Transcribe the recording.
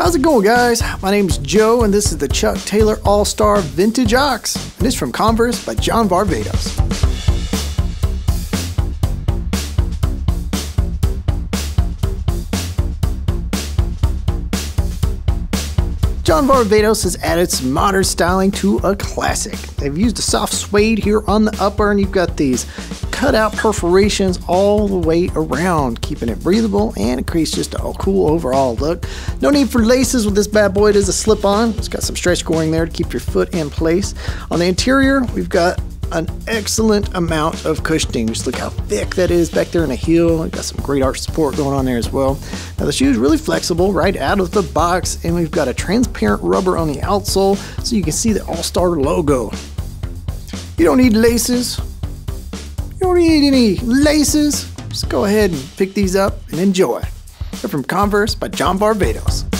How's it going, guys? My name's Joe, and this is the Chuck Taylor All Star Vintage Ox, and it's from Converse by John Varvatos. John Varvatos has added some modern styling to a classic. They've used a soft suede here on the upper, and you've got these cutout perforations all the way around, keeping it breathable and it creates just a cool overall look. No need for laces with this bad boy. It is a slip on. It's got some stretch going there to keep your foot in place. On the interior, we've got an excellent amount of cushioning. Just look how thick that is back there in the heel. Got some great arch support going on there as well. Now the shoe is really flexible right out of the box and we've got a transparent rubber on the outsole so you can see the All-Star logo. You don't need laces. You don't need any laces. Just go ahead and pick these up and enjoy. They're from Converse by John Varvatos.